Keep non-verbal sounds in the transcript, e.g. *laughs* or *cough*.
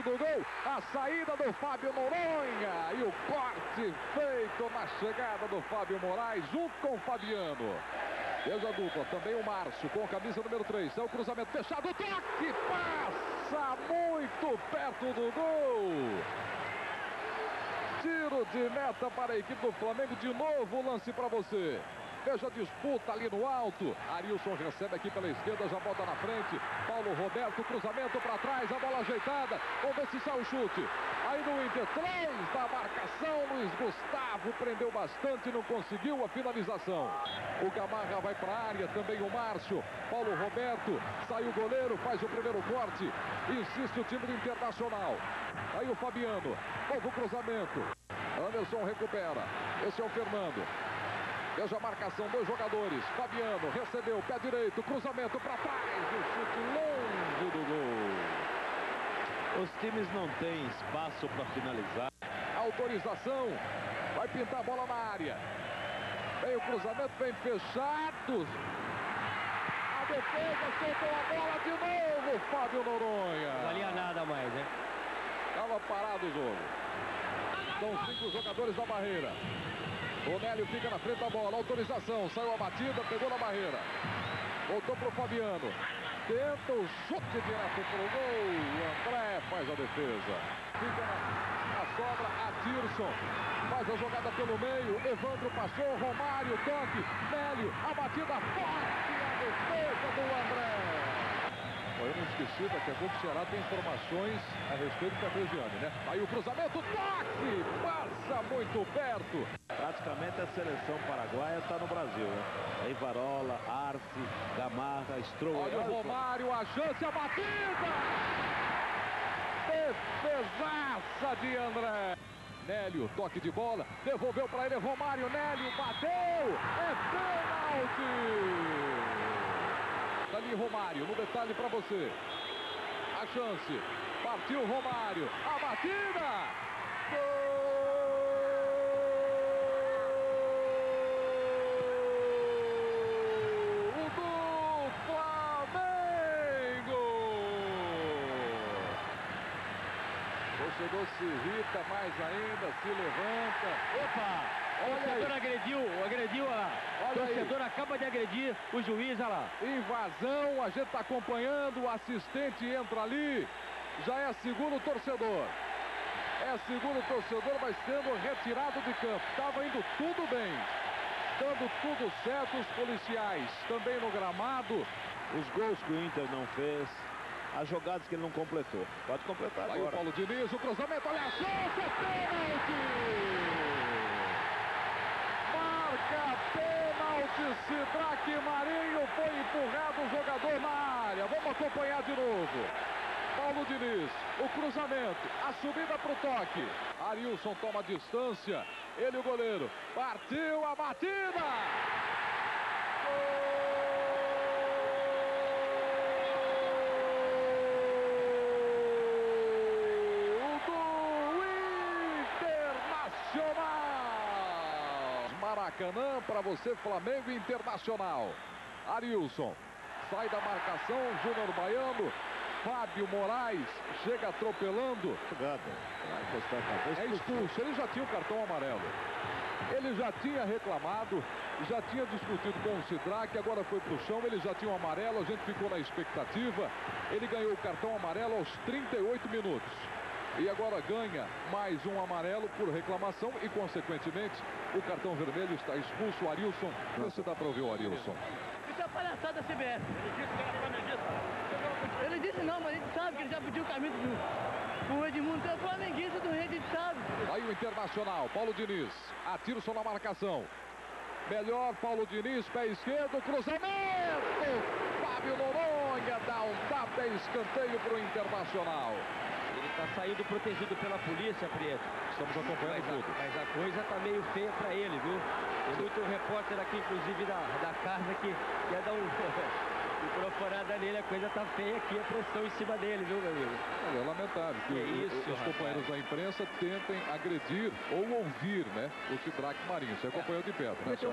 do gol, a saída do Fábio Noronha e o corte feito na chegada do Fábio Moraes junto com o Fabiano. Veja a dupla, também o Márcio com a camisa número 3. É o cruzamento fechado, o toque passa muito perto do gol. Tiro de meta para a equipe do Flamengo, de novo o lance para você. Veja a disputa ali no alto. Arilson recebe aqui pela esquerda, já bota na frente. Paulo Roberto, cruzamento para trás, a bola ajeitada. Vamos ver se sai o chute. Aí no Inter, três da marcação. Luiz Gustavo prendeu bastante, não conseguiu a finalização. O Gamarra vai para a área, também o Márcio. Paulo Roberto, sai o goleiro, faz o primeiro corte. Insiste o time do Internacional. Aí o Fabiano, novo cruzamento. Anderson recupera. Esse é o Fernando. Veja a marcação, dois jogadores. Fabiano recebeu, pé direito, cruzamento para trás. O chute longe do gol. Os times não têm espaço para finalizar. Autorização. Vai pintar a bola na área. Vem o cruzamento, vem fechado. A defesa soltou a bola de novo. Fábio Noronha. Não valia nada mais, né? Estava parado o jogo. São cinco jogadores da barreira. O Nélio fica na frente da bola, autorização, saiu a batida, pegou na barreira. Voltou para o Fabiano. Tenta o chute direto para o gol. André faz a defesa. Fica na, sobra a Tirson. Faz a jogada pelo meio. Evandro passou, Romário, toque. Nélio, a batida forte. A defesa do esqueci, daqui a pouco o Ceará tem informações a respeito da Regiane, né? Aí o cruzamento, toque! Passa muito perto. Praticamente a seleção paraguaia está no Brasil, né? Aí Varola, Arce, Gamarra, Stroll. Olha o Romário, a chance, a batida! Defesaça de André. Nélio, toque de bola, devolveu para ele, Romário, Nélio, bateu! É pênalti! Romário, no detalhe para você. A chance. Partiu Romário. A batida. Gol do Flamengo. O torcedor se irrita mais ainda, se levanta. Opa! O torcedor agrediu, agrediu lá. O torcedor aí. Acaba de agredir o juiz, olha lá. Invasão, a gente está acompanhando, o assistente entra ali. Já é segundo torcedor. É segundo torcedor, vai sendo retirado de campo. Estava indo tudo bem. Dando tudo certo, os policiais também no gramado. Os gols que o Inter não fez, as jogadas que ele não completou. Pode completar Aí agora. o Paulo Diniz, o cruzamento, olha a chance, pênalti! marca pênalti. Sidraque Marinho foi empurrado o jogador na área. Vamos acompanhar de novo. Paulo Diniz, o cruzamento, a subida para o toque. Arilson toma distância. Ele, o goleiro, partiu a batida. Gol! Maracanã para você, Flamengo Internacional. Arilson sai da marcação, Júnior Baiano. Fábio Moraes chega atropelando. É expulso, ele já tinha o cartão amarelo. Ele já tinha reclamado, já tinha discutido com o Sidraque, agora foi para o chão, ele já tinha o um amarelo, a gente ficou na expectativa. Ele ganhou o cartão amarelo aos 38 minutos. E agora ganha mais um amarelo por reclamação e, consequentemente, o cartão vermelho está expulso. O Arilson. Você dá para ouvir o Arilson. Palhaçada da CBF. Ele disse que era flamenguista. Ele disse não, mas a gente sabe que ele já pediu o caminho do, do Edmundo. É flamenguista do Rei, a gente sabe. Aí o Internacional, Paulo Diniz. Atirson na marcação. Melhor, Paulo Diniz, pé esquerdo, cruzamento! Fábio Noronha dá um tapa escanteio para o Internacional. Ele está saindo protegido pela polícia, Prieto. Estamos acompanhando mas tudo. A, mas a coisa está meio feia para ele, viu? Tem muito repórter aqui, inclusive da, da casa, que quer dar um *laughs* microfonada nele. A coisa tá feia aqui, a pressão em cima dele, viu, meu amigo? É lamentável que, que isso, os, os companheiros da imprensa tentem agredir ou ouvir, né, o Sidraque Marinho. Você acompanhou de perto, né, então,